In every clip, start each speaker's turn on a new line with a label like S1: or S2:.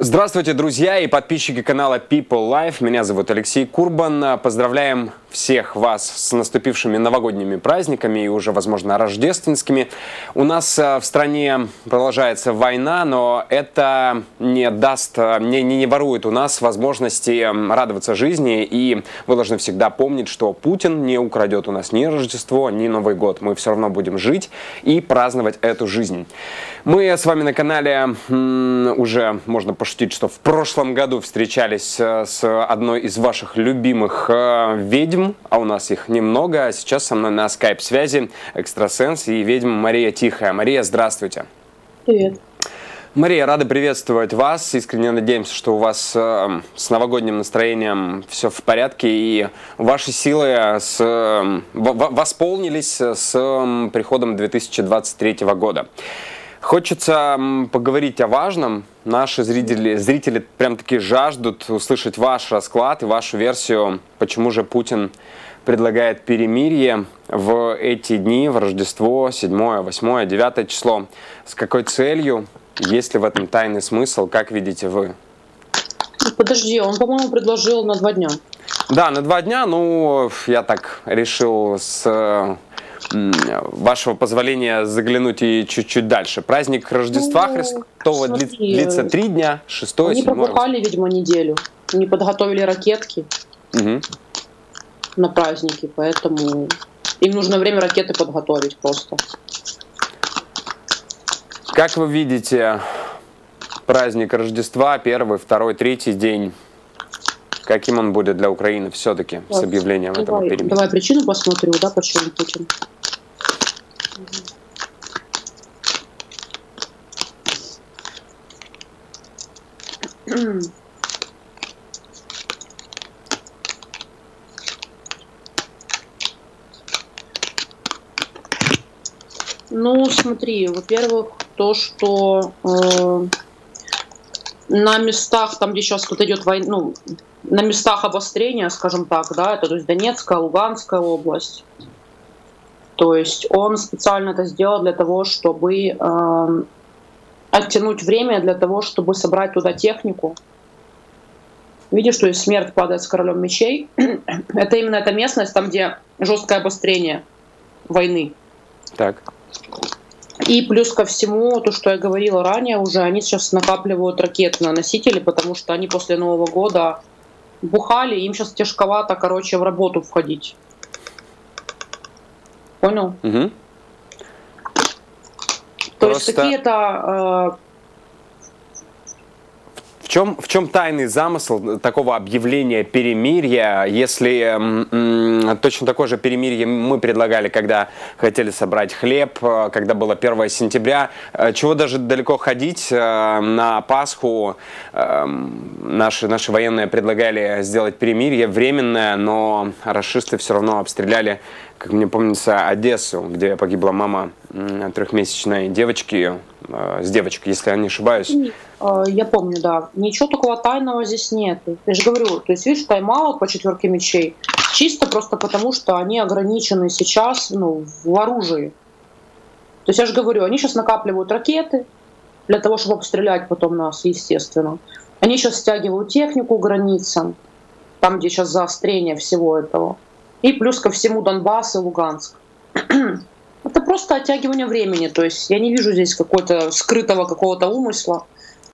S1: Здравствуйте, друзья и подписчики канала People Life. Меня зовут Алексей Курбан. Поздравляем всех вас с наступившими новогодними праздниками и уже, возможно, рождественскими. У нас э, в стране продолжается война, но это не даст, э, не, не, не ворует у нас возможности радоваться жизни. И вы должны всегда помнить, что Путин не украдет у нас ни Рождество, ни Новый год. Мы все равно будем жить и праздновать эту жизнь. Мы с вами на канале уже, можно пошутить, что в прошлом году встречались э, с одной из ваших любимых э, ведьм, а у нас их немного. Сейчас со мной на скайп-связи экстрасенс и ведьма Мария Тихая. Мария, здравствуйте.
S2: Привет.
S1: Мария, рада приветствовать вас. Искренне надеемся, что у вас э, с новогодним настроением все в порядке и ваши силы с, э, восполнились с э, приходом 2023 года. Хочется поговорить о важном. Наши зрители, зрители прям таки жаждут услышать ваш расклад и вашу версию, почему же Путин предлагает перемирие в эти дни, в Рождество, 7, 8, 9 число. С какой целью? Есть ли в этом тайный смысл? Как видите вы?
S2: Подожди, он, по-моему, предложил на два дня.
S1: Да, на два дня. Ну, я так решил с вашего позволения заглянуть и чуть-чуть дальше. Праздник Рождества ну, Христова смотри, длится три дня, шестое,
S2: Они седьмое. пропухали, видимо, неделю. Не подготовили ракетки угу. на праздники, поэтому им нужно время ракеты подготовить просто.
S1: Как вы видите праздник Рождества, первый, второй, третий день? Каким он будет для Украины все-таки вот. с объявлением давай, этого перемирия?
S2: Давай причину посмотрю, да, почему Путин. Ну, смотри, во-первых, то, что э, на местах, там, где сейчас тут идет война, ну, на местах обострения, скажем так, да, это то есть Донецкая, Луганская область. То есть он специально это сделал для того, чтобы э, оттянуть время, для того, чтобы собрать туда технику. Видишь, что есть смерть падает с королем мечей. это именно эта местность, там, где жесткое обострение войны.
S1: Так.
S2: И плюс ко всему, то, что я говорила ранее уже, они сейчас накапливают ракетные носители, потому что они после Нового года бухали, им сейчас тяжковато, короче, в работу входить. Понял?
S1: Угу.
S2: То Просто... есть какие-то э,
S1: чем, в чем тайный замысел такого объявления перемирия, если м, точно такое же перемирие мы предлагали, когда хотели собрать хлеб, э, когда было 1 сентября, э, чего даже далеко ходить, э, на Пасху наши, наши военные предлагали сделать перемирие временное, но расшисты все равно обстреляли как мне помнится, Одессу, где погибла мама трехмесячной девочки, с девочкой, если я не ошибаюсь.
S2: Э, я помню, да. Ничего такого тайного здесь нет. Я же говорю, то есть, видишь, тайм-аут по четверке мечей чисто просто потому, что они ограничены сейчас ну, в оружии. То есть я же говорю, они сейчас накапливают ракеты для того, чтобы обстрелять потом нас, естественно. Они сейчас стягивают технику границам, там, где сейчас заострение всего этого. И плюс ко всему Донбасс и Луганск. Это просто оттягивание времени. То есть я не вижу здесь какого-то скрытого какого-то умысла.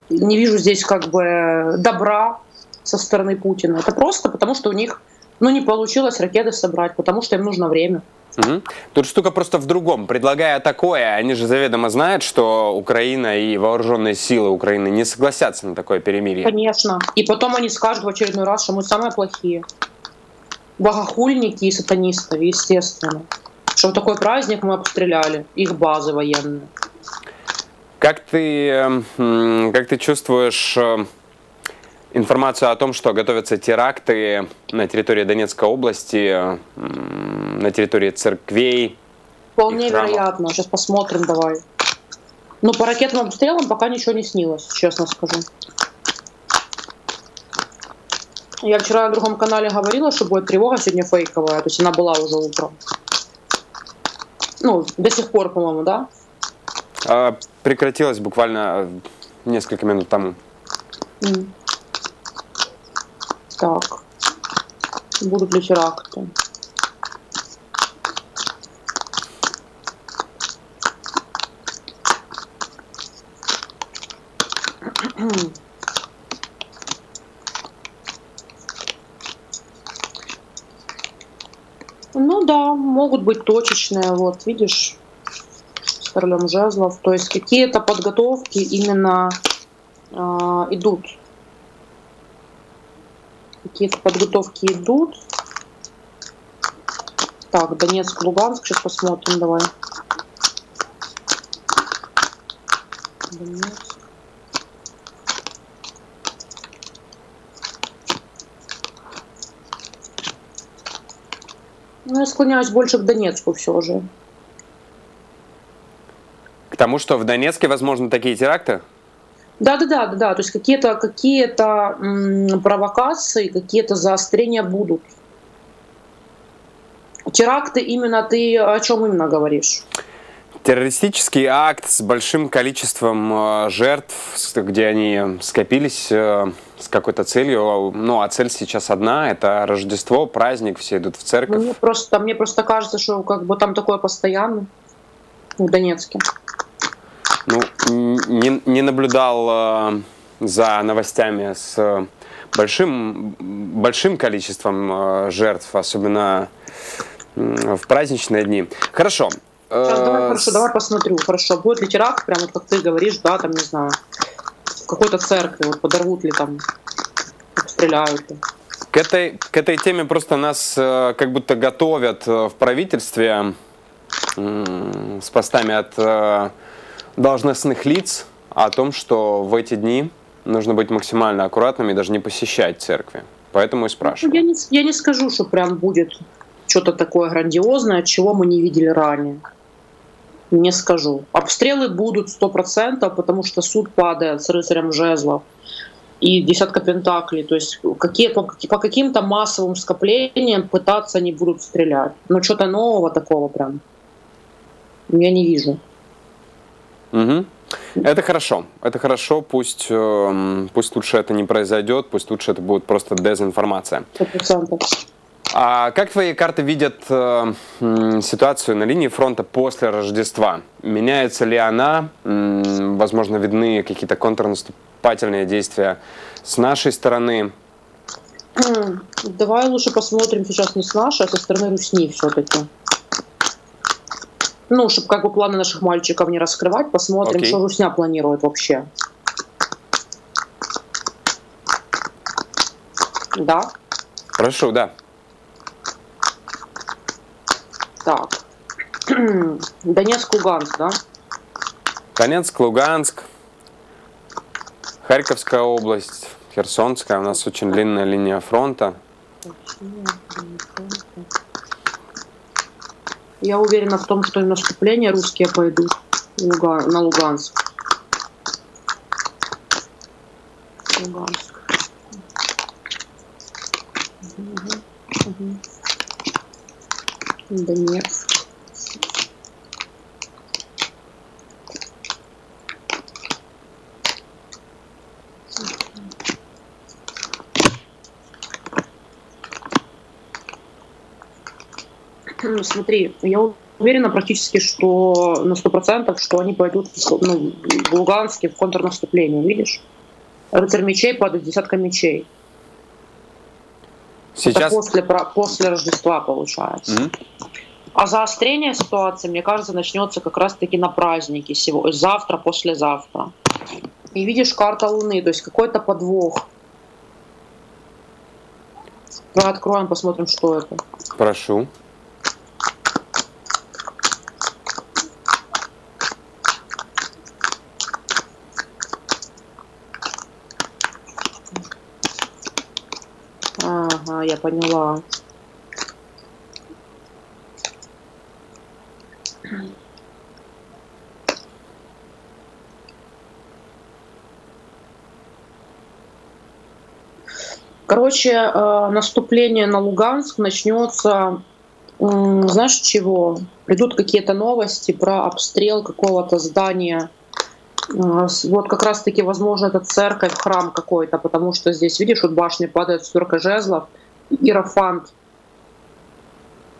S2: Не вижу здесь как бы добра со стороны Путина. Это просто потому, что у них ну, не получилось ракеты собрать, потому что им нужно время.
S1: Угу. Тут штука просто в другом. Предлагая такое, они же заведомо знают, что Украина и вооруженные силы Украины не согласятся на такое перемирие.
S2: Конечно. И потом они скажут в очередной раз, что мы самые плохие богохульники и сатанисты, естественно. Что в такой праздник мы обстреляли их базы военные.
S1: Как ты, как ты чувствуешь э, информацию о том, что готовятся теракты на территории Донецкой области, на территории церквей?
S2: Вполне вероятно. Сейчас посмотрим, давай. Но по ракетным обстрелам пока ничего не снилось, честно скажу. Я вчера на другом канале говорила, что будет тревога сегодня фейковая, то есть она была уже утром. Ну, до сих пор, по-моему, да?
S1: А, прекратилась буквально несколько минут тому.
S2: Так. Будут ли теракты? Ну да, могут быть точечные, вот, видишь, с королем жезлов. То есть какие-то подготовки именно э, идут. Какие-то подготовки идут. Так, Донецк, Луганск, сейчас посмотрим, давай. Донецк. Ну, я склоняюсь больше к Донецку все же.
S1: К тому, что в Донецке возможны такие теракты?
S2: Да, да, да, да. То есть какие-то какие-то провокации, какие-то заострения будут. Теракты именно ты о чем именно говоришь?
S1: Террористический акт с большим количеством э, жертв, где они скопились э, с какой-то целью. Ну, а цель сейчас одна – это Рождество, праздник, все идут в церковь.
S2: Мне просто, мне просто кажется, что как бы там такое постоянно в Донецке.
S1: Ну, не, не наблюдал э, за новостями с большим, большим количеством жертв, особенно в праздничные дни. Хорошо,
S2: Сейчас давай, хорошо, давай посмотрю. Хорошо, будет ли теракт, прямо как ты говоришь, да, там, не знаю, какой-то церкви, вот подорвут ли там, обстреляют ли.
S1: К этой, к этой теме просто нас э, как будто готовят э, в правительстве э, с постами от э, должностных лиц о том, что в эти дни нужно быть максимально аккуратными и даже не посещать церкви. Поэтому и спрашиваю.
S2: Ну, я не, я не скажу, что прям будет что-то такое грандиозное, чего мы не видели ранее не скажу. Обстрелы будут сто процентов, потому что суд падает с рыцарем жезлов и десятка пентаклей. То есть какие, по, по каким-то массовым скоплениям пытаться они будут стрелять. Но что-то нового такого прям я не вижу.
S1: Угу. Это хорошо, это хорошо, пусть, э, пусть лучше это не произойдет, пусть лучше это будет просто дезинформация. 100%. А как твои карты видят э, ситуацию на линии фронта после Рождества? Меняется ли она? М, возможно, видны какие-то контрнаступательные действия с нашей стороны?
S2: Давай лучше посмотрим сейчас не с нашей, а со стороны Русни все-таки. Ну, чтобы как бы планы наших мальчиков не раскрывать, посмотрим, okay. что Русня планирует вообще. Да?
S1: Хорошо, да.
S2: Так. Донецк, Луганск, да?
S1: Донецк, Луганск, Харьковская область, Херсонская. У нас очень длинная линия фронта.
S2: Я уверена в том, что наступления русские пойдут на Луганск. Луганск. Угу. Угу. Донецк. Ну, смотри, я уверена практически, что на сто процентов, что они пойдут ну, в Луганске в контрнаступление, видишь? Рыцарь мечей падает десятка мечей. Сейчас... Это после, после Рождества получается. Mm-hmm. А заострение ситуации, мне кажется, начнется как раз-таки на празднике, сегодня, завтра, послезавтра. И видишь карта Луны, то есть какой-то подвох. Давай откроем, посмотрим, что это.
S1: Прошу.
S2: Я поняла. Короче, э, наступление на Луганск начнется, знаешь чего? Придут какие-то новости про обстрел какого-то здания Вот как раз-таки, возможно, это церковь, храм какой-то, потому что здесь, видишь, вот башни падает столько жезлов, иерофант.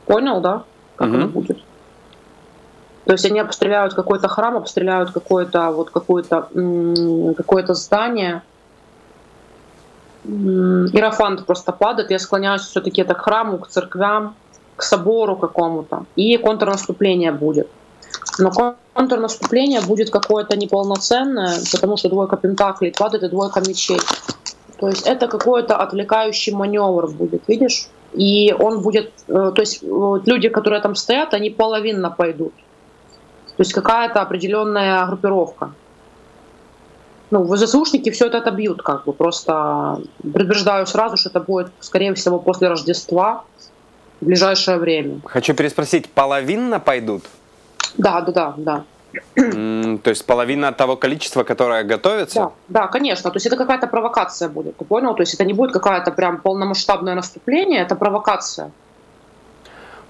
S2: Понял, да? Как mm-hmm. оно будет? То есть они обстреляют какой-то храм, обстреляют какое-то вот какое-то какое-то здание. Иерофант просто падает. Я склоняюсь все-таки это к храму, к церквям, к собору какому-то. И контрнаступление будет. Но контрнаступление будет какое-то неполноценное, потому что двойка пентаклей падает и двойка мечей. То есть это какой-то отвлекающий маневр будет, видишь? И он будет, э, то есть люди, которые там стоят, они половинно пойдут. То есть какая-то определенная группировка. Ну, ВЗСУшники все это отобьют, как бы. Просто предупреждаю сразу, что это будет, скорее всего, после Рождества, в ближайшее время.
S1: Хочу переспросить, половинно пойдут?
S2: Да, да, да, да.
S1: То есть половина того количества, которое готовится?
S2: Да, да, конечно. То есть это какая-то провокация будет, ты понял? То есть это не будет какая-то прям полномасштабное наступление, это провокация.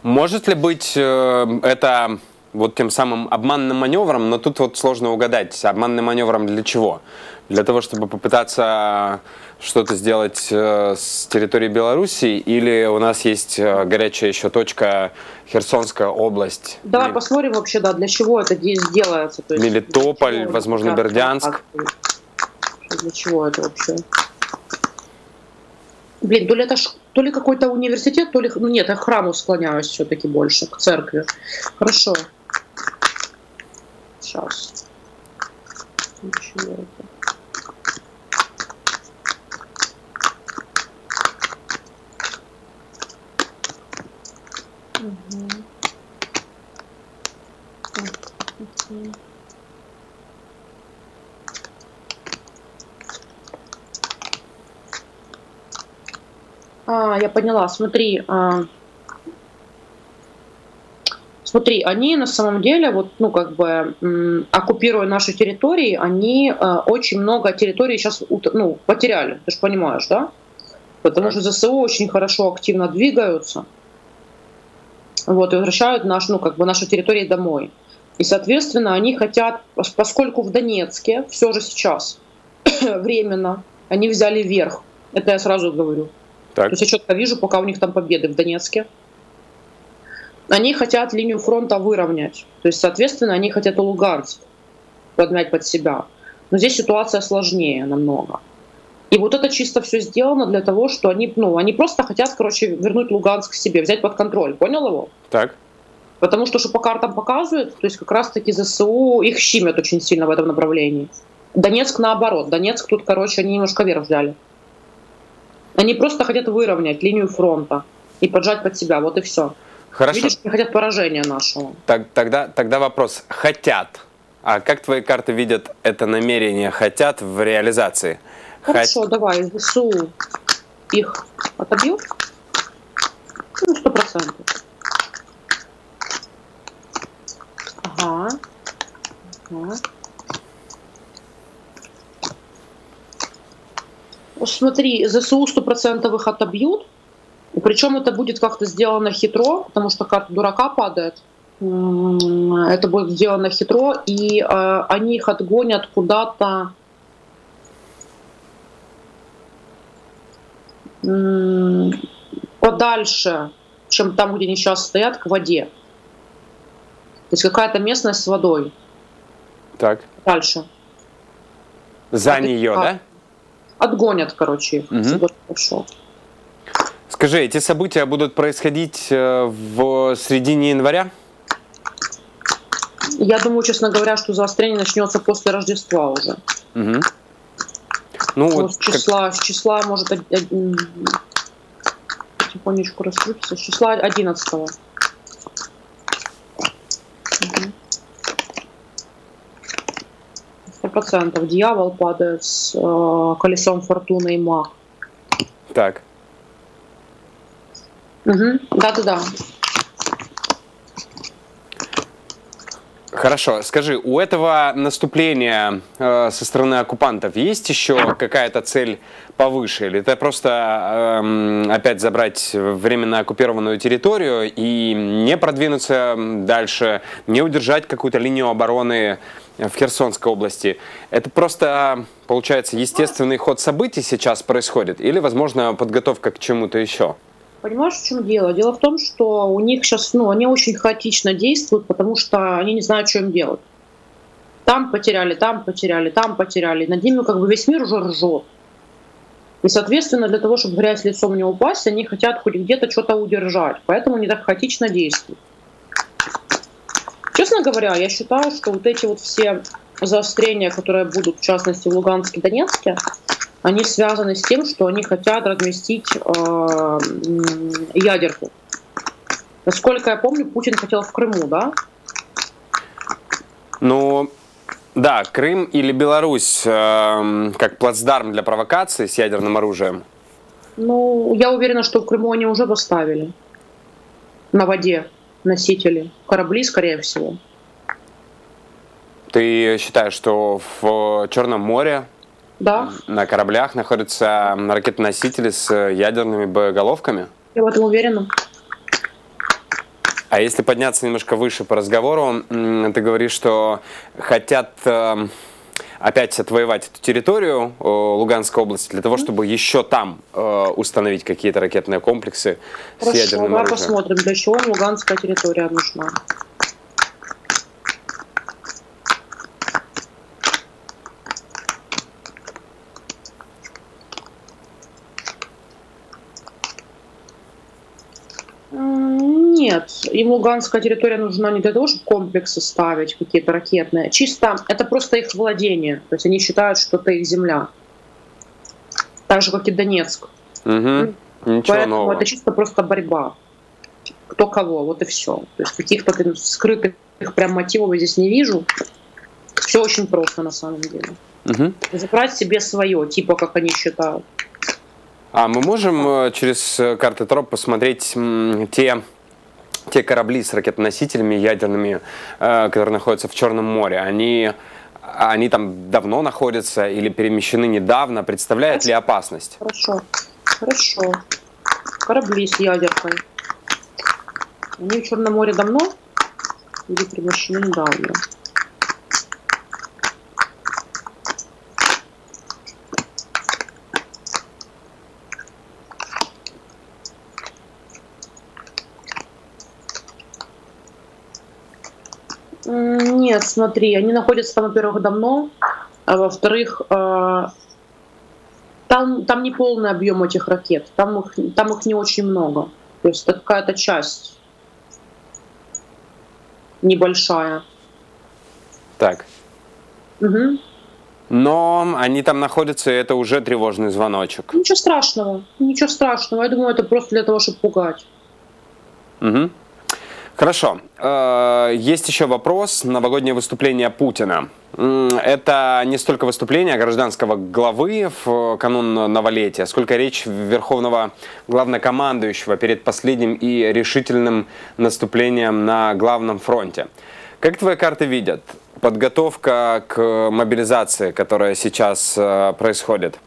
S1: Может ли быть э, это вот тем самым обманным маневром, но тут вот сложно угадать, обманным маневром для чего? Для того, чтобы попытаться что-то сделать э, с территории Беларуси, или у нас есть э, горячая еще точка Херсонская область?
S2: Давай Мел... посмотрим вообще, да, для чего это здесь делается.
S1: То есть, Мелитополь, возможно, да, Бердянск.
S2: Для чего это вообще? Блин, то ли это то ли какой-то университет, то ли... Ну нет, я к храму склоняюсь все-таки больше, к церкви. Хорошо. Сейчас. Ничего это. Угу. А, я поняла. Смотри, а, Смотри, они на самом деле, вот, ну, как бы, оккупируя наши территории, они э, очень много территорий сейчас ну, потеряли, ты же понимаешь, да? Потому что ЗСУ очень хорошо, активно двигаются, вот, и возвращают наш, ну, как бы, наши территории домой. И, соответственно, они хотят, поскольку в Донецке все же сейчас временно, они взяли верх. Это я сразу говорю. Так. То есть я четко вижу, пока у них там победы в Донецке они хотят линию фронта выровнять. То есть, соответственно, они хотят Луганск подмять под себя. Но здесь ситуация сложнее намного. И вот это чисто все сделано для того, что они, ну, они просто хотят, короче, вернуть Луганск себе, взять под контроль. Понял его?
S1: Так.
S2: Потому что, что по картам показывают, то есть как раз-таки ЗСУ их щимят очень сильно в этом направлении. Донецк наоборот. Донецк тут, короче, они немножко вверх взяли. Они просто хотят выровнять линию фронта и поджать под себя. Вот и все.
S1: Хорошо.
S2: Видишь, не хотят поражения нашего.
S1: Так, тогда, тогда вопрос. Хотят. А как твои карты видят это намерение хотят в реализации?
S2: Хорошо, Хот... давай, ВСУ их отобьют? Ну, сто процентов. Ага. ага. Смотри, ЗСУ сто процентов их отобьют, причем это будет как-то сделано хитро, потому что карта дурака падает. Это будет сделано хитро, и э, они их отгонят куда-то подальше, чем там, где они сейчас стоят, к воде. То есть какая-то местность с водой.
S1: Так.
S2: Дальше.
S1: За От, нее, да?
S2: Отгонят, короче, угу. Хорошо.
S1: Скажи, эти события будут происходить э, в середине января?
S2: Я думаю, честно говоря, что заострение начнется после Рождества уже. Угу. Ну, вот с числа, как... с числа, может, потихонечку раскрыться, с числа 11 Сто процентов. Дьявол падает с э, колесом фортуны и маг.
S1: Так.
S2: Угу. Да-да-да.
S1: Хорошо, скажи, у этого наступления э, со стороны оккупантов есть еще какая-то цель повыше? Или это просто э, опять забрать временно оккупированную территорию и не продвинуться дальше, не удержать какую-то линию обороны в Херсонской области? Это просто, получается, естественный ход событий сейчас происходит? Или, возможно, подготовка к чему-то еще?
S2: Понимаешь, в чем дело? Дело в том, что у них сейчас, ну, они очень хаотично действуют, потому что они не знают, что им делать. Там потеряли, там потеряли, там потеряли. Над ними как бы весь мир уже ржет. И, соответственно, для того, чтобы грязь лицом не упасть, они хотят хоть где-то что-то удержать. Поэтому они так хаотично действуют. Честно говоря, я считаю, что вот эти вот все заострения, которые будут, в частности, в Луганске и Донецке, они связаны с тем, что они хотят разместить э, ядерку. Насколько я помню, Путин хотел в Крыму, да?
S1: Ну, да, Крым или Беларусь э, как плацдарм для провокации с ядерным оружием?
S2: Ну, я уверена, что в Крыму они уже поставили на воде носители. Корабли, скорее всего.
S1: Ты считаешь, что в Черном море
S2: да.
S1: На кораблях находятся ракетоносители с ядерными боеголовками?
S2: Я в этом уверена.
S1: А если подняться немножко выше по разговору, ты говоришь, что хотят эм, опять отвоевать эту территорию Луганской области для того, чтобы еще там э, установить какие-то ракетные комплексы
S2: Хорошо,
S1: с ядерным оружием.
S2: посмотрим, для чего Луганская территория нужна. Нет, им Луганская территория нужна не для того, чтобы комплексы ставить какие-то ракетные. Чисто это просто их владение. То есть они считают, что это их земля. Так же, как и Донецк.
S1: Угу. Ничего
S2: Поэтому
S1: нового.
S2: это чисто просто борьба. Кто кого, вот и все. То есть каких-то скрытых прям мотивов я здесь не вижу. Все очень просто на самом деле.
S1: Мгм.
S2: Забрать себе свое, типа как они считают.
S1: А мы можем э, через э, карты Троп посмотреть те те корабли с ракетоносителями ядерными, э, которые находятся в Черном море, они, они там давно находятся или перемещены недавно? Представляет ли опасность?
S2: Хорошо. Хорошо. Корабли с ядеркой. Они в Черном море давно? Или перемещены недавно? М, Нет, смотри, они находятся там, во-первых, давно, а во-вторых, э, там, там не полный объем этих ракет, там их, там их не очень много. То есть это какая-то часть небольшая.
S1: Так.
S2: Мгм.
S1: Но они там находятся, и это уже тревожный звоночек.
S2: Ничего страшного, ничего страшного. Я думаю, это просто для того, чтобы пугать.
S1: Мгм. Хорошо. Э, Есть еще вопрос. Новогоднее выступление Путина. Это не столько выступление гражданского главы в канун новолетия, сколько речь верховного главнокомандующего перед последним и решительным наступлением на главном фронте. Как твои карты видят? Подготовка к мобилизации, которая сейчас э, происходит,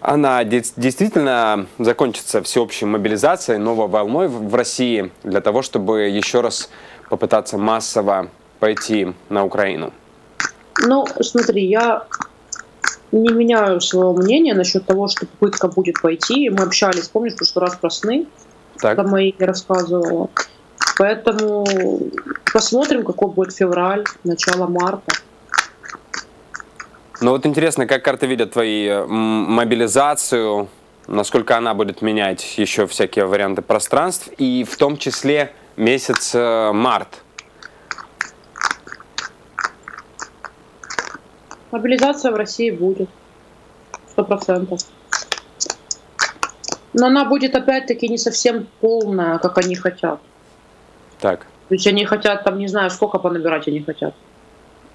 S1: она действительно закончится всеобщей мобилизацией, новой волной в России для того, чтобы еще раз попытаться массово пойти на Украину?
S2: Ну, смотри, я не меняю своего мнения насчет того, что попытка будет пойти. Мы общались, помнишь, в прошлый раз про сны,
S1: Так.
S2: там мои рассказывала. Поэтому посмотрим, какой будет февраль, начало марта.
S1: Ну вот интересно, как карты видят твои э, мобилизацию, насколько она будет менять еще всякие варианты пространств, и в том числе месяц э, март.
S2: Мобилизация в России будет. Сто процентов. Но она будет опять-таки не совсем полная, как они хотят.
S1: Так.
S2: То есть они хотят, там, не знаю, сколько понабирать они хотят.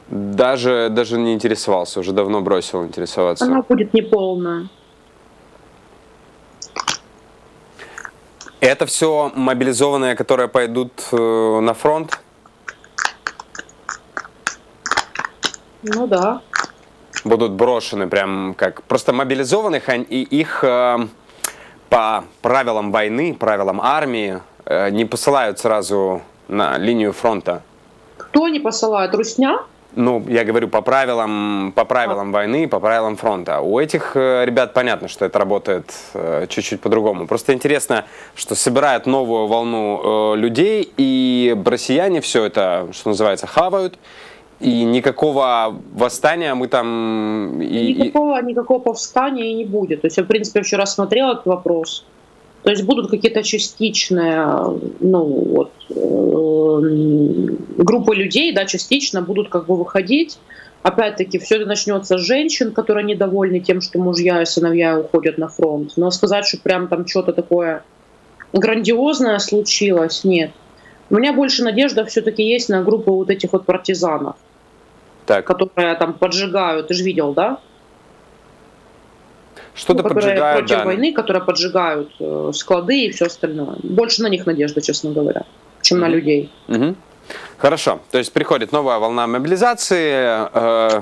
S1: Даже, даже не интересовался, уже давно бросил интересоваться.
S2: Она будет не полная.
S1: Это все мобилизованные, которые пойдут э, на фронт?
S2: Ну да.
S1: Будут брошены прям как просто мобилизованных, и их э, по правилам войны, правилам армии э, не посылают сразу на линию фронта.
S2: Кто не посылает? Русня?
S1: Ну, я говорю по правилам, по правилам войны, по правилам фронта. У этих э, ребят понятно, что это работает э, чуть-чуть по-другому. Просто интересно, что собирают новую волну э, людей, и россияне все это, что называется, хавают. И никакого восстания мы там...
S2: И, никакого, никакого повстания не будет. То есть я, в принципе, вчера смотрела этот вопрос. То есть будут какие-то частичные, ну вот, э, группы людей, да, частично будут как бы выходить. Опять-таки, все это начнется с женщин, которые недовольны тем, что мужья и сыновья уходят на фронт. Но сказать, что прям там что-то такое грандиозное случилось, нет. У меня больше надежда все-таки есть на группу вот этих вот партизанов, так. которые там поджигают. Ты же видел, да?
S1: Что-то ну, поджигают,
S2: против да. войны, которые поджигают э, склады и все остальное. Больше на них надежда, честно говоря, чем mm-hmm. на людей.
S1: Mm-hmm. Хорошо. То есть приходит новая волна мобилизации. Э,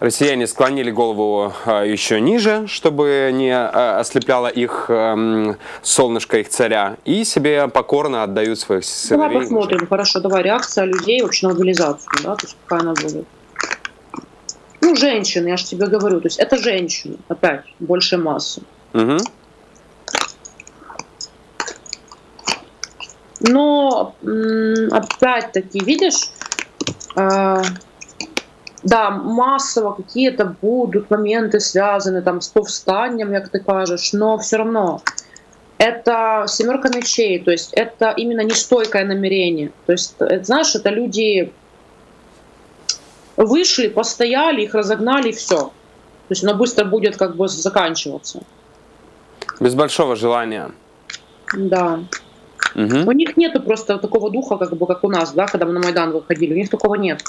S1: россияне склонили голову э, еще ниже, чтобы не ослепляло их э, солнышко их царя, и себе покорно отдают своих сыновей.
S2: Давай посмотрим, хорошо, давай реакция людей вообще на мобилизацию, да, то есть какая она будет. Ну, женщины, я же тебе говорю, то есть это женщины, опять, больше массы. Угу. Но опять-таки, видишь, э, да, массово какие-то будут моменты связаны там с повстанием, как ты кажешь, но все равно это семерка мечей, то есть это именно нестойкое намерение. То есть, это, знаешь, это люди вышли, постояли, их разогнали, и все. То есть оно быстро будет как бы заканчиваться.
S1: Без большого желания.
S2: Да. Угу. У них нету просто такого духа, как бы как у нас, да, когда мы на Майдан выходили. У них такого нет.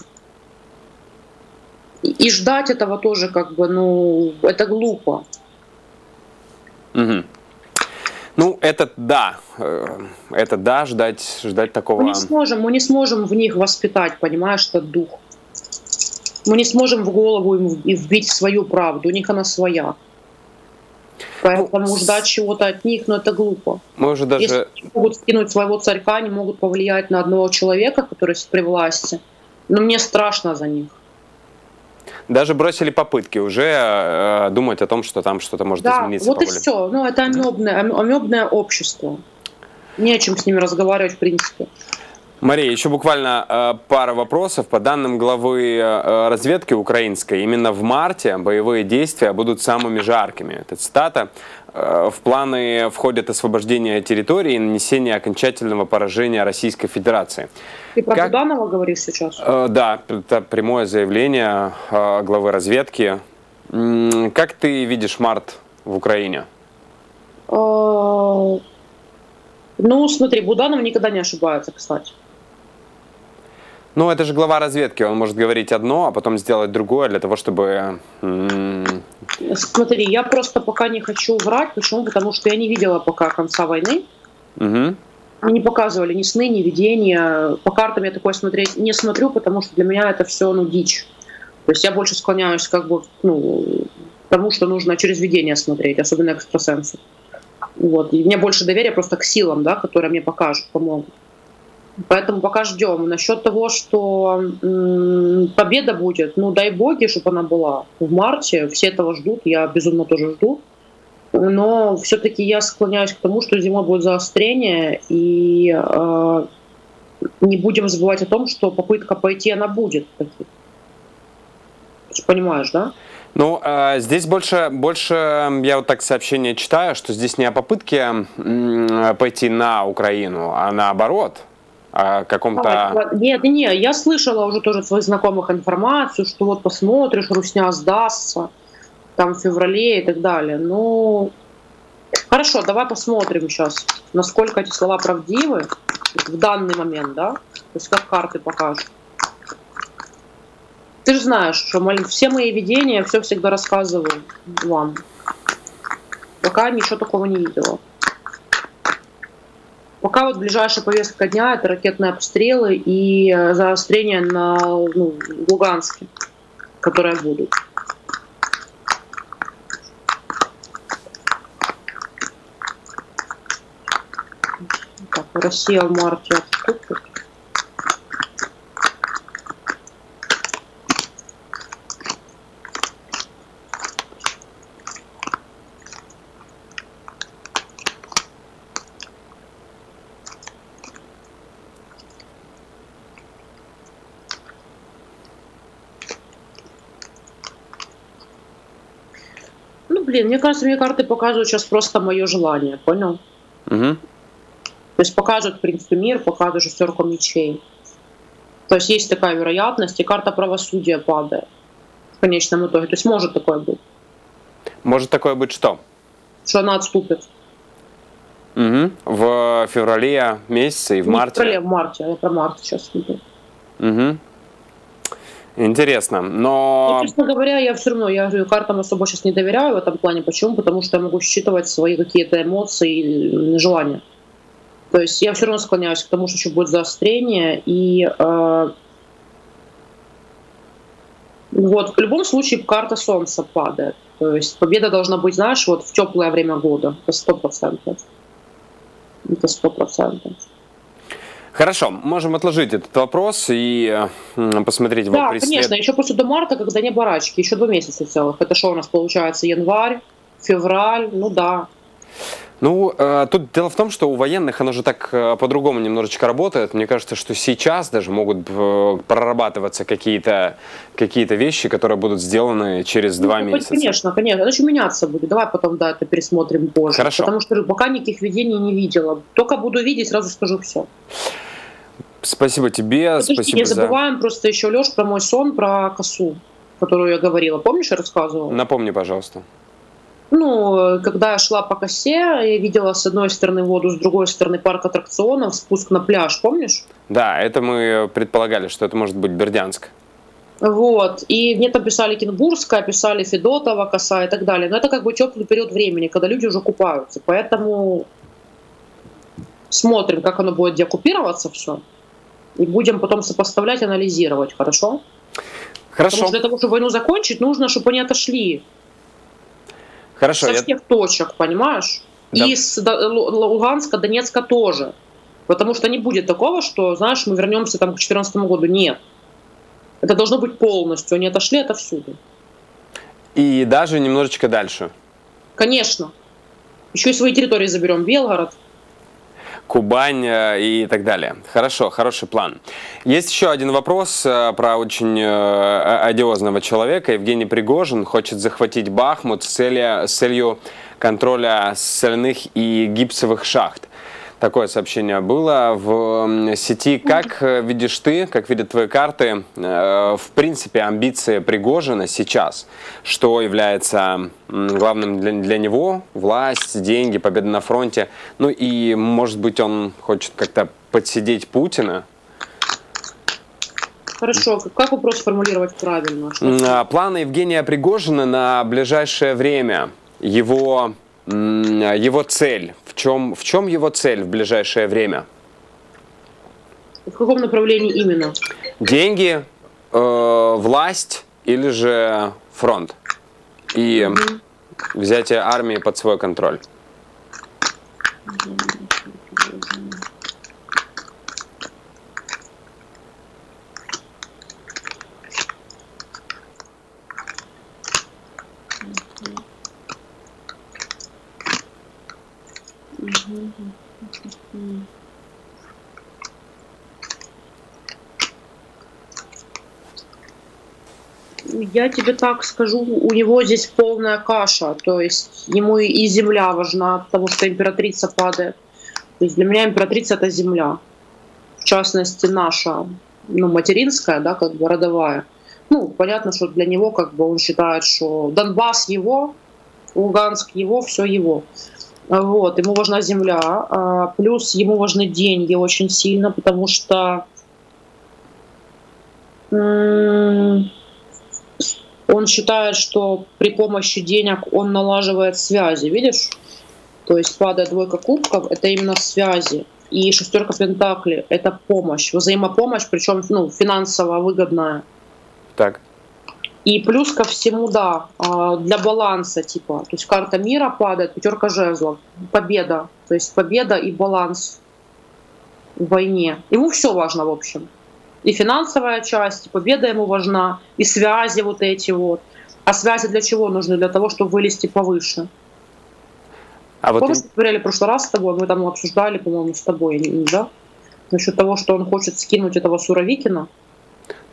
S2: И, ждать этого тоже как бы, ну, это глупо.
S1: Угу. Ну, это да, э, это да, ждать, ждать такого.
S2: Мы не сможем, мы не сможем в них воспитать, понимаешь, этот дух мы не сможем в голову им вбить свою правду, у них она своя. Поэтому ну, ждать чего-то от них, ну это глупо.
S1: Мы уже даже... Если
S2: они могут скинуть своего царька, они могут повлиять на одного человека, который при власти. Но мне страшно за них.
S1: Даже бросили попытки уже э, думать о том, что там что-то может да, измениться.
S2: Вот и все. Ну, это амебное, амебное общество. Не о чем с ними разговаривать, в принципе.
S1: Мария, еще буквально э, пара вопросов. По данным главы э, разведки украинской, именно в марте боевые действия будут самыми жаркими. Это цитата. Э, в планы входят освобождение территории и нанесение окончательного поражения Российской Федерации.
S2: Ты про как... Буданова говоришь сейчас?
S1: Э, да, это прямое заявление э, главы разведки. Как ты видишь март в Украине?
S2: Э, ну, смотри, Буданов никогда не ошибается, кстати.
S1: Ну, это же глава разведки, он может говорить одно, а потом сделать другое для того, чтобы...
S2: Смотри, я просто пока не хочу врать. Почему? Потому что я не видела пока конца войны. Угу. Не показывали ни сны, ни видения. По картам я такое смотреть не смотрю, потому что для меня это все ну, дичь. То есть я больше склоняюсь как бы ну, к тому, что нужно через видение смотреть, особенно экстрасенсов. Вот. И у меня больше доверия просто к силам, да, которые мне покажут, помогут. Поэтому пока ждем. Насчет того, что победа будет, ну дай боги, чтобы она была в марте. Все этого ждут, я безумно тоже жду. Но все-таки я склоняюсь к тому, что зимой будет заострение, и э, не будем забывать о том, что попытка пойти она будет. Понимаешь, да?
S1: Ну, э, здесь больше, больше я вот так сообщение читаю, что здесь не о попытке пойти на Украину, а наоборот – каком-то...
S2: Нет, нет, я слышала уже тоже от своих знакомых информацию, что вот посмотришь, Русня сдастся там в феврале и так далее. Ну, хорошо, давай посмотрим сейчас, насколько эти слова правдивы в данный момент, да? То есть как карты покажут. Ты же знаешь, что все мои видения, все всегда рассказываю вам. Пока ничего такого не видела. Пока вот ближайшая повестка дня это ракетные обстрелы и э, заострение на ну, Луганске. которые будут. Так, Россия в марте отступит. Ну, блин, мне кажется, мне карты показывают сейчас просто мое желание, понял?
S1: Угу.
S2: То есть показывают, в принципе, мир, показывают шестерку мечей. То есть есть такая вероятность, и карта правосудия падает в конечном итоге. То есть может такое быть,
S1: Может такое быть что?
S2: что она отступит.
S1: Угу. В феврале месяце и в марте.
S2: феврале, в марте, я про март сейчас говорю.
S1: Угу. Интересно.
S2: Ну,
S1: Но
S2: честно говоря, я все равно, я говорю, картам особо сейчас не доверяю в этом плане. Почему? Потому что я могу считывать свои какие-то эмоции и желания. То есть я все равно склоняюсь к тому, что еще будет заострение. И э, вот в любом случае карта Солнца падает. То есть победа должна быть, знаешь, вот в теплое время года. Это сто процентов. Это сто процентов.
S1: Хорошо, можем отложить этот вопрос и м, посмотреть
S2: Да,
S1: пресвет-
S2: конечно, еще после до марта, когда не барачки, еще два месяца целых. Это что у нас получается? Январь, февраль, ну да.
S1: Ну, э, тут дело в том, что у военных оно же так э, по-другому немножечко работает. Мне кажется, что сейчас даже могут э, прорабатываться какие-то какие вещи, которые будут сделаны через два
S2: Ну,
S1: месяца.
S2: Конечно, конечно. Это еще меняться будет. Давай потом, да, это пересмотрим позже.
S1: Хорошо.
S2: Потому что пока никаких видений не видела. Только буду видеть, сразу скажу все.
S1: Спасибо тебе,
S2: Подожди,
S1: спасибо
S2: не
S1: за...
S2: забываем просто еще, Леш, про мой сон, про косу, которую я говорила. Помнишь, я рассказывала?
S1: Напомни, пожалуйста.
S2: Ну, когда я шла по косе, я видела с одной стороны воду, с другой стороны парк аттракционов, спуск на пляж, помнишь?
S1: Да, это мы предполагали, что это может быть Бердянск.
S2: Вот. И мне там писали Кенгурская, писали Федотова, коса и так далее. Но это как бы теплый период времени, когда люди уже купаются. Поэтому смотрим, как оно будет деоккупироваться все. И будем потом сопоставлять, анализировать, хорошо?
S1: Хорошо,
S2: Потому что для того, чтобы войну закончить, нужно, чтобы они отошли
S1: хорошо.
S2: со
S1: я-
S2: всех точек, понимаешь?
S1: Да.
S2: И с Луганска, Донецка тоже. Потому что не будет такого, что, знаешь, мы вернемся там к 2014 году. Нет. Это должно быть полностью. Они отошли отовсюду.
S1: И даже немножечко дальше.
S2: Конечно. Еще и свои территории заберем. Белгород.
S1: Кубань э, и так далее. Хорошо, хороший план. Есть еще один вопрос э, про очень э, одиозного человека. Евгений Пригожин хочет захватить Бахмут с целью, с целью контроля соляных и гипсовых шахт. Такое сообщение было в сети. Как э, видишь ты, как видят твои карты, э, в принципе, амбиции Пригожина сейчас? Что является главным для, для него? Власть, деньги, победа на фронте. Ну и, может быть, он хочет как-то подсидеть Путина?
S2: Хорошо. Как вопрос сформулировать правильно?
S1: А, Планы Евгения Пригожина на ближайшее время, его, его цель, в чем, в чем его цель в ближайшее время?
S2: В каком направлении именно?
S1: Деньги, э, власть или же фронт? И взятие армии под свой контроль.
S2: Я тебе так скажу, у него здесь полная каша, то есть ему и земля важна, потому что императрица падает. То есть для меня императрица это земля, в частности наша, ну материнская, да, как бы родовая. Ну понятно, что для него как бы он считает, что Донбасс его, Луганск его, все его. Вот, ему важна земля, а, плюс ему важны деньги очень сильно, потому что он считает, что при помощи денег он налаживает связи, видишь? То есть падает двойка кубков, это именно связи. И шестерка пентаклей – это помощь, взаимопомощь, причем ну, финансово выгодная.
S1: Так.
S2: И плюс ко всему, да, а, для баланса, типа, то есть карта мира падает, пятерка жезлов, победа, то есть победа и баланс в войне. Ему все важно, в общем. И финансовая часть, и победа ему важна, и связи вот эти вот. А связи для чего нужны? Для того, чтобы вылезти повыше. А вот Помнишь, мы говорили в прошлый раз с тобой, мы там обсуждали, по-моему, с тобой, да? Насчет того, что он хочет скинуть этого Суровикина.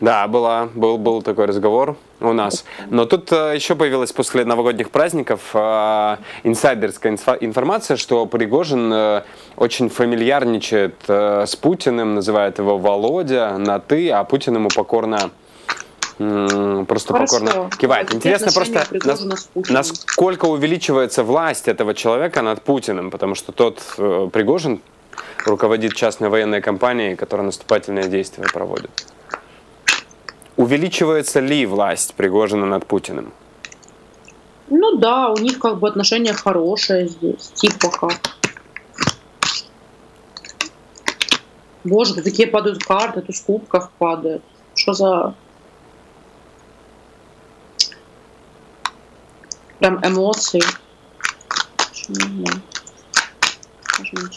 S1: Да, была, был, был такой разговор у нас. Но тут э, еще появилась после новогодних праздников э, инсайдерская инфа- информация, что Пригожин э, очень фамильярничает э, с Путиным, называет его Володя на «ты», а Путин ему покорно просто Хорошо. покорно кивает. Интересно просто, нас, насколько увеличивается власть этого человека над Путиным, потому что тот э, Пригожин руководит частной военной компанией, которая наступательные действия проводит. Увеличивается ли власть Пригожина над Путиным?
S2: Ну да, у них как бы отношения хорошие здесь, типа как. Боже, ты такие падают карты, тут с кубков падают. Что за... Прям эмоции. Почему? Можно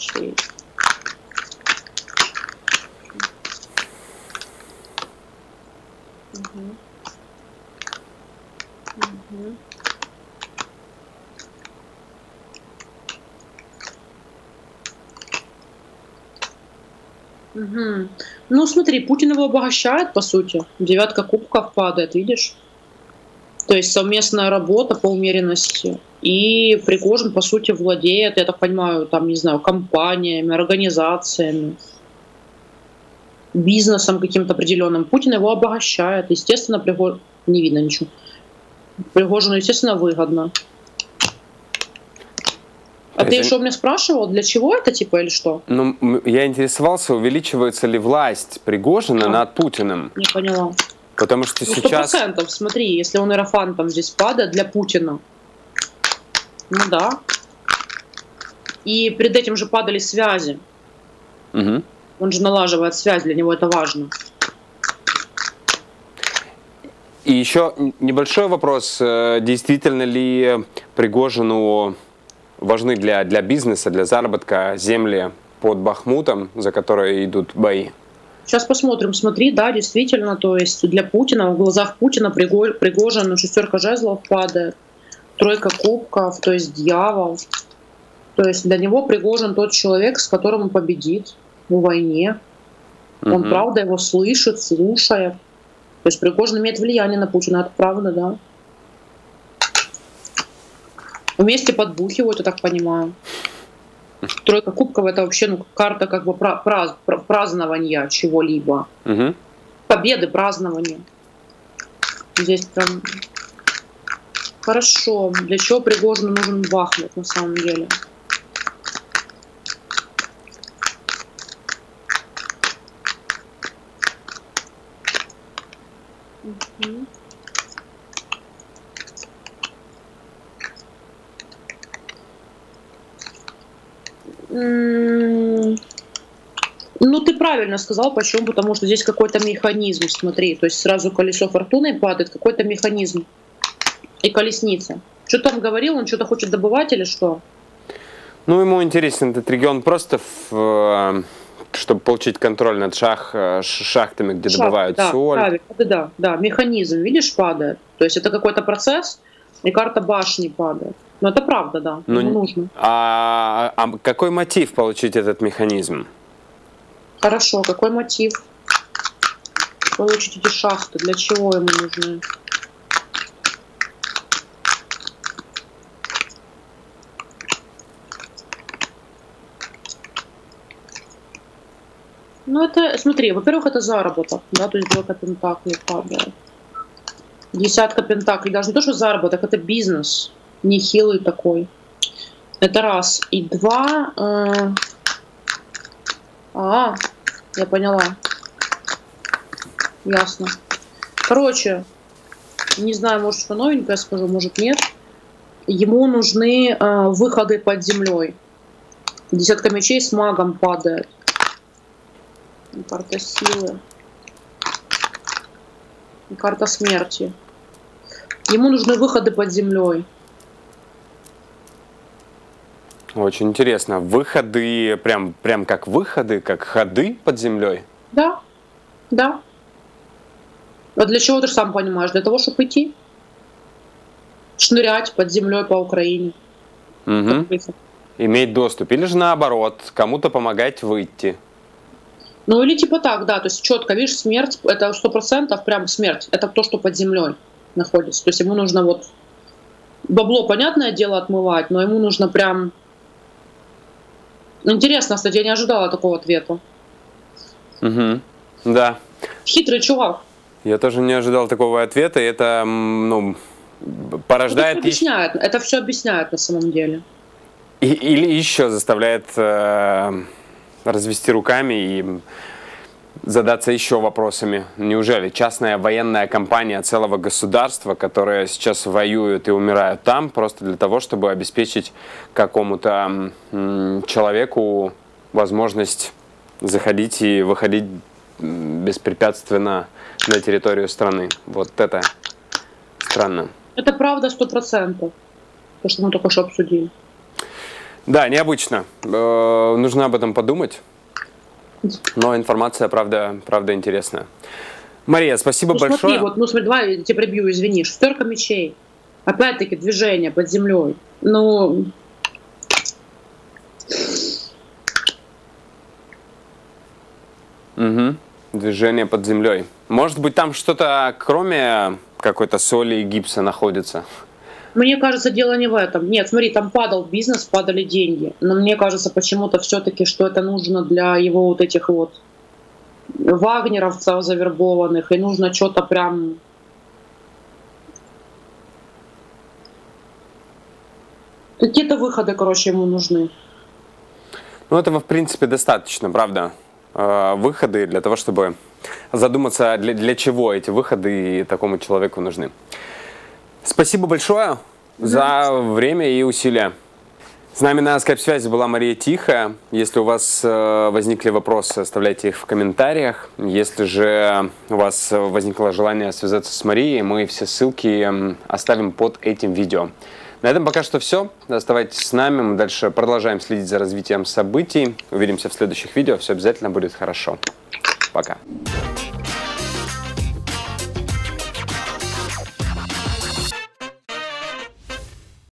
S2: Угу. Ну, смотри, Путин его обогащает, по сути. Девятка кубков падает, видишь? То есть совместная работа по умеренности. И Пригожин, по сути, владеет, я так понимаю, там, не знаю, компаниями, организациями, бизнесом каким-то определенным. Путин его обогащает. Естественно, Пригожин... Не видно ничего. Пригожину, естественно, выгодно. А ты еще меня спрашивал, для чего это, типа, или что?
S1: Ну, я интересовался, увеличивается ли власть Пригожина а, над Путиным.
S2: Не поняла.
S1: Потому что ну, сейчас...
S2: Сто процентов, смотри, если он иерофан там здесь падает для Путина. Ну да. И перед этим же падали связи. Угу. Он же налаживает связь, для него это важно.
S1: И еще небольшой вопрос. Э, действительно ли Пригожину важны для, для бизнеса, для заработка земли под Бахмутом, за которые идут бои?
S2: Сейчас посмотрим. Смотри, да, действительно, то есть для Путина, в глазах Путина Пригожин шестерка жезлов падает, тройка кубков, то есть дьявол. То есть для него Пригожин тот человек, с которым он победит в войне. Он, угу. правда, его слышит, слушает. То есть Пригожин имеет влияние на Путина, это правда, да. Вместе подбухивают, я так понимаю. Тройка кубков это вообще ну, карта как бы праз, празднования чего-либо. Угу. Победы, празднования. Здесь прям хорошо. Для чего Пригожину нужен Бахмут на самом деле? Угу. Ну, ты правильно сказал, почему? Потому что здесь какой-то механизм, смотри, то есть сразу колесо фортуны падает, какой-то механизм. И колесница. Что там говорил, он что-то хочет добывать или что?
S1: Ну, ему интересен этот регион просто, в, э, чтобы получить контроль над шах, э, шахтами, где Шахты, добывают
S2: да,
S1: соль.
S2: Правильно, да, да, механизм, видишь, падает. То есть это какой-то процесс, и карта башни падает. Но это правда, да. Ну, нужно.
S1: А, а какой мотив получить этот механизм?
S2: Хорошо, какой мотив? Получить эти шахты, для чего ему нужны? Ну, это, смотри, во-первых, это заработок, да, то есть двойка пентаклей падает. Десятка пентаклей, даже не то, что заработок, это бизнес нехилый такой. Это раз. И два... Э... А, я поняла. Ясно. Короче, не знаю, может, что новенькое скажу, может, нет. Ему нужны э, выходы под землей. Десятка мечей с магом падает. Карта силы. карта смерти. Ему нужны выходы под землей.
S1: Очень интересно. Выходы, прям, прям как выходы, как ходы под землей?
S2: Да, да. А для чего ты же сам понимаешь? Для того, чтобы идти. Шнырять под землей по Украине.
S1: Угу. Иметь доступ. Или же наоборот, кому-то помогать выйти.
S2: Ну или типа так, да. То есть четко, видишь, смерть, это сто процентов прям смерть. Это то, что под землей находится. То есть ему нужно вот бабло, понятное дело, отмывать, но ему нужно прям... Интересно, кстати, я не ожидала такого ответа.
S1: Угу. Да.
S2: Хитрый чувак.
S1: Я тоже не ожидал такого ответа, и это, ну, порождает...
S2: Это все объясняет, это все объясняет на самом деле.
S1: И, или еще заставляет э, развести руками и задаться еще вопросами. Неужели частная военная компания целого государства, которая сейчас воюет и умирает там, просто для того, чтобы обеспечить какому-то человеку возможность заходить и выходить беспрепятственно на территорию страны. Вот это странно.
S2: Это правда сто процентов, то, что мы только что обсудили.
S1: Да, необычно. Э, нужно об этом подумать. Но информация, правда, правда интересная. Мария, спасибо
S2: ну,
S1: большое.
S2: Смотри, вот, ну смотри, давай я тебя прибью, извини. Шестерка мечей. Опять-таки движение под землей. Ну,
S1: Угу. Движение под землей. Может быть, там что-то, кроме какой-то соли и гипса, находится?
S2: Мне кажется, дело не в этом. Нет, смотри, там падал бизнес, падали деньги. Но мне кажется почему-то все-таки, что это нужно для его вот этих вот вагнеровцев завербованных. И нужно что-то прям... Какие-то выходы, короче, ему нужны.
S1: Ну, этого, в принципе, достаточно, правда? Э, выходы для того, чтобы задуматься, для, для чего эти выходы такому человеку нужны. Спасибо большое за время и усилия. С нами на скайп-связи была Мария Тихая. Если у вас э, возникли вопросы, оставляйте их в комментариях. Если же у вас возникло желание связаться с Марией, мы все ссылки оставим под этим видео. На этом пока что все. Оставайтесь с нами. Мы дальше продолжаем следить за развитием событий. Увидимся в следующих видео. Все обязательно будет хорошо. Пока.